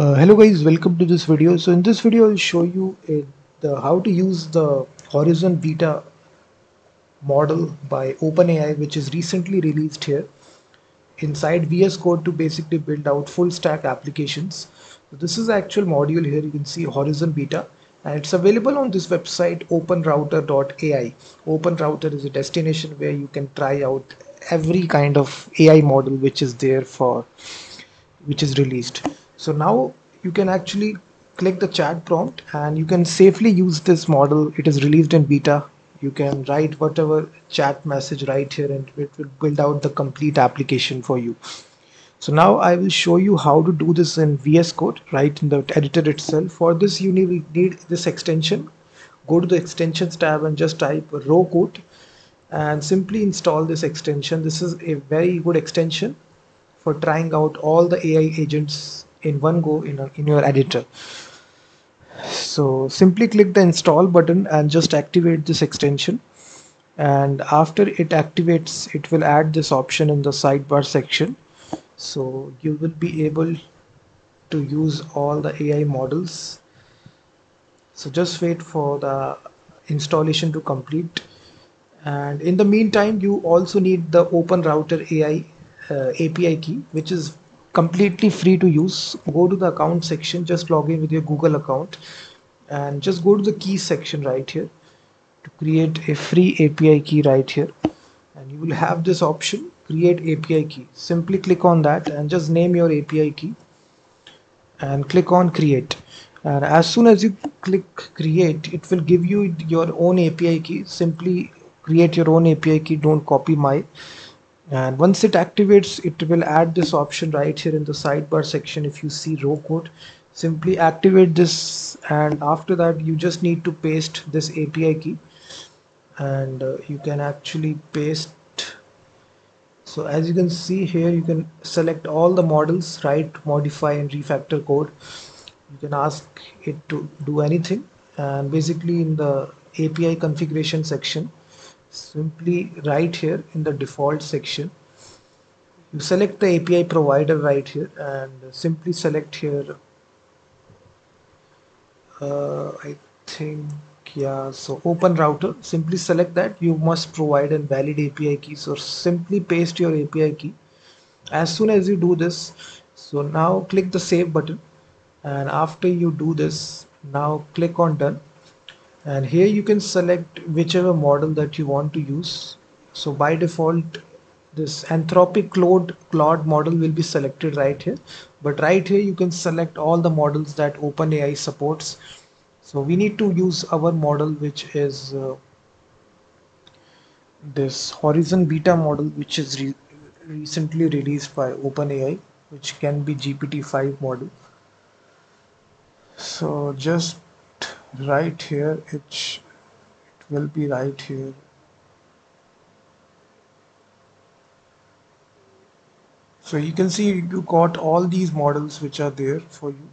Uh, hello guys, welcome to this video. So in this video I'll show you uh, the how to use the Horizon Beta model by OpenAI which is recently released here inside VS Code to basically build out full stack applications. So this is actual module here you can see Horizon Beta and it's available on this website openrouter.ai. OpenRouter is a destination where you can try out every kind of AI model which is there for which is released so now you can actually click the chat prompt and you can safely use this model. It is released in beta. You can write whatever chat message right here and it will build out the complete application for you. So now I will show you how to do this in VS Code right in the editor itself. For this you need, this extension. Go to the extensions tab and just type Roo Code and simply install this extension. This is a very good extension for trying out all the AI agents in one go in, a, in your editor. So simply click the install button and just activate this extension. And after it activates it will add this option in the sidebar section. So you will be able to use all the AI models. So just wait for the installation to complete. And in the meantime you also need the open router AI uh, API key which is completely free to use go to the account section just log in with your google account and just go to the key section right here to create a free api key right here. And you will have this option create api key. Simply click on that and just name your api key and click on create. And as soon as you click create it will give you your own api key. Simply create your own api key. Don't copy my and once it activates it will add this option right here in the sidebar section if you see Roo Code. Simply activate this and after that you just need to paste this API key. And uh, you can actually paste. So as you can see here you can select all the models write modify and refactor code. You can ask it to do anything. And basically in the API configuration section simply right here in the default section. You select the API provider right here and simply select here. Uh, I think yeah so open router. Simply select that. You must provide a valid API key. So simply paste your API key. As soon as you do this so now click the save button. And after you do this now click on done and here you can select whichever model that you want to use. So by default this anthropic claude claude model will be selected right here. But right here you can select all the models that openai supports. So we need to use our model which is uh, this horizon beta model which is re recently released by openai which can be gpt-5 model. So just right here it, it will be right here. So you can see you got all these models which are there for you.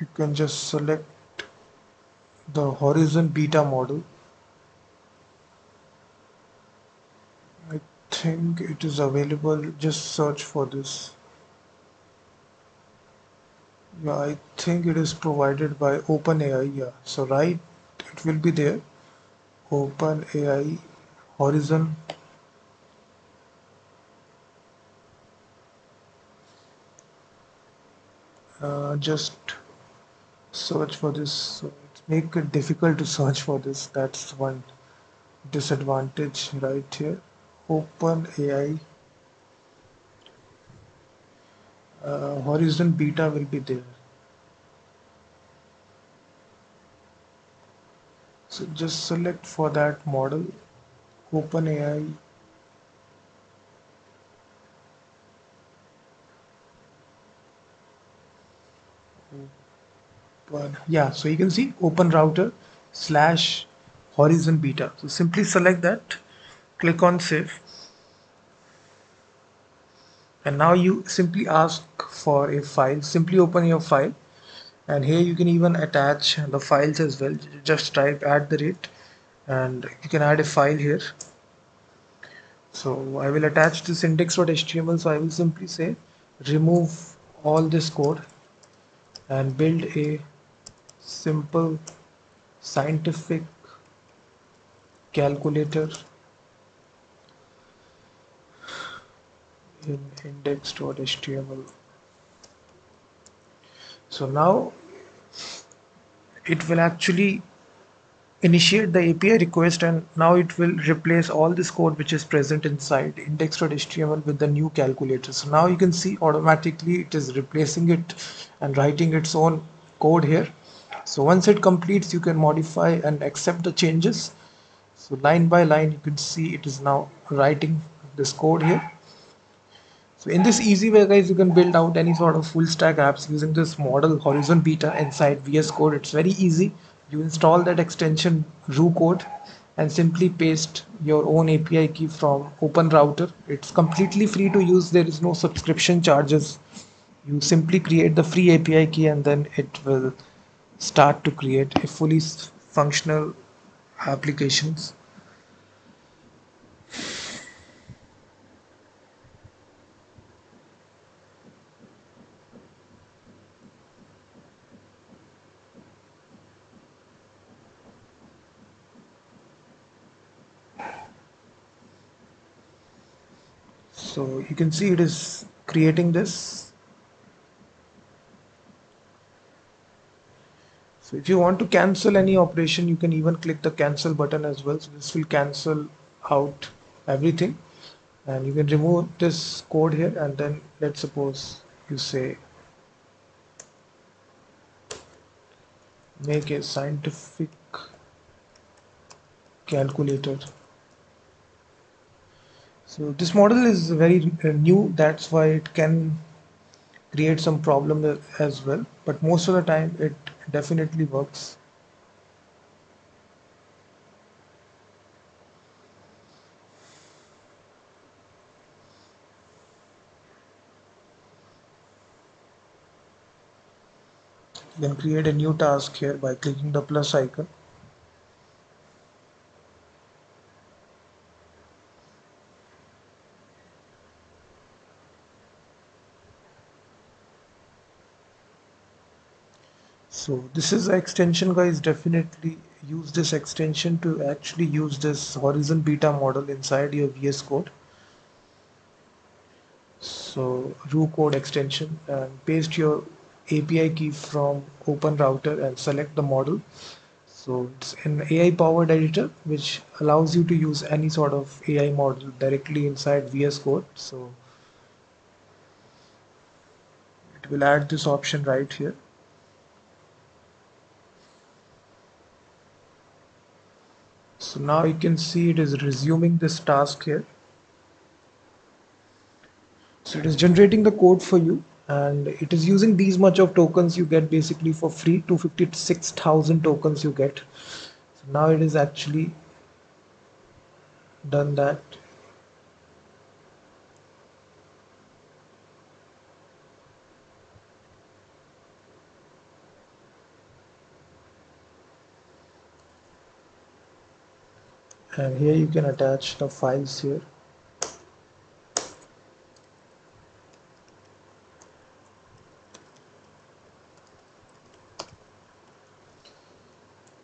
You can just select the horizon beta model. I think it is available. Just search for this yeah I think it is provided by OpenAI yeah. So right it will be there. OpenAI Horizon. Uh, just search for this. So it make it difficult to search for this. That's one disadvantage right here. OpenAI. Uh, horizon beta will be there so just select for that model OpenAI. Open yeah so you can see open router slash horizon beta. So simply select that click on save. And now you simply ask for a file simply open your file and here you can even attach the files as well. Just type at the rate and you can add a file here. So I will attach this index.html so I will simply say remove all this code and build a simple scientific calculator in index.html so now it will actually initiate the API request and now it will replace all this code which is present inside index.html with the new calculator. So now you can see automatically it is replacing it and writing its own code here. So once it completes you can modify and accept the changes. So line by line you can see it is now writing this code here. So in this easy way guys you can build out any sort of full stack apps using this model Horizon Beta inside VS Code. It's very easy you install that extension Code and simply paste your own API key from Open Router. It's completely free to use. There is no subscription charges. You simply create the free API key and then it will start to create a fully functional applications. So you can see it is creating this. So if you want to cancel any operation you can even click the cancel button as well. So this will cancel out everything. And you can remove this code here and then let's suppose you say make a scientific calculator so this model is very uh, new. That's why it can create some problem as well. But most of the time it definitely works. You can create a new task here by clicking the plus icon so this is extension guys definitely use this extension to actually use this horizon beta model inside your VS code. So Roo code extension and paste your API key from open router and select the model. So it's an AI powered editor which allows you to use any sort of AI model directly inside VS code. So it will add this option right here so now you can see it is resuming this task here. So it is generating the code for you and it is using these much of tokens you get basically for free 256,000 tokens you get. So now it is actually done that and here you can attach the files here.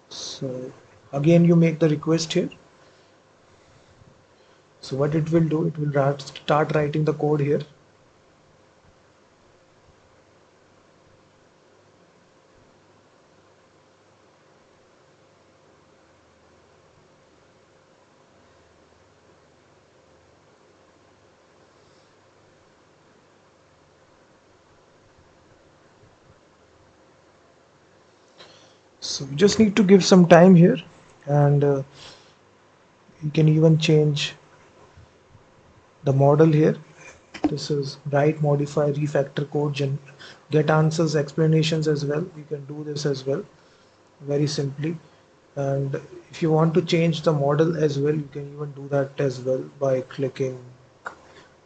So again you make the request here. So what it will do it will start writing the code here so you just need to give some time here and uh, you can even change the model here. This is write modify refactor code gen get answers explanations as well. You can do this as well very simply. And if you want to change the model as well you can even do that as well by clicking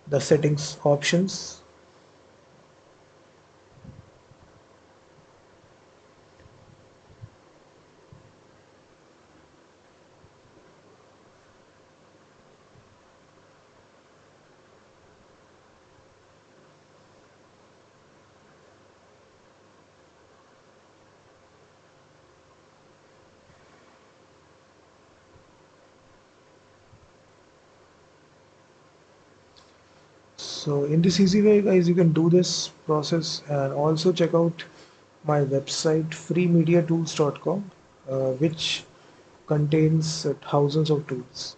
the settings options so in this easy way guys you can do this process and also check out my website freemediatools.com uh, which contains thousands of tools